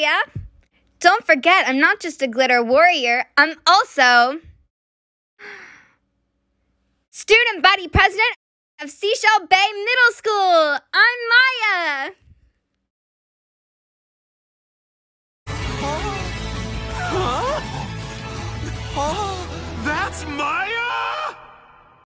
yeah? Don't forget, I'm not just a glitter warrior, I'm also student body president of Seashell Bay Middle School. I'm Maya. Huh? Oh, that's my.